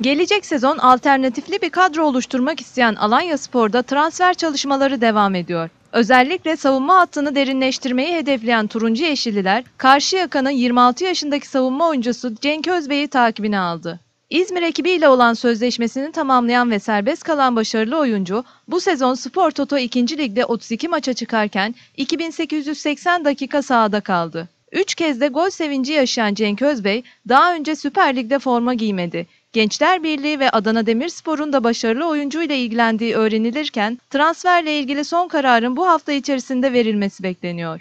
Gelecek sezon alternatifli bir kadro oluşturmak isteyen Alanya Spor'da transfer çalışmaları devam ediyor. Özellikle savunma hattını derinleştirmeyi hedefleyen Turuncu Yeşilliler, Karşıyaka'nın 26 yaşındaki savunma oyuncusu Cenk Özbey'i takibine aldı. İzmir ekibiyle olan sözleşmesini tamamlayan ve serbest kalan başarılı oyuncu, bu sezon Spor Toto 2. Lig'de 32 maça çıkarken 2880 dakika sahada kaldı. Üç kez de gol sevinci yaşayan Cenk Özbey, daha önce Süper Lig'de forma giymedi. Gençler Birliği ve Adana Demirspor'un da başarılı oyuncuyla ilgilendiği öğrenilirken, transferle ilgili son kararın bu hafta içerisinde verilmesi bekleniyor.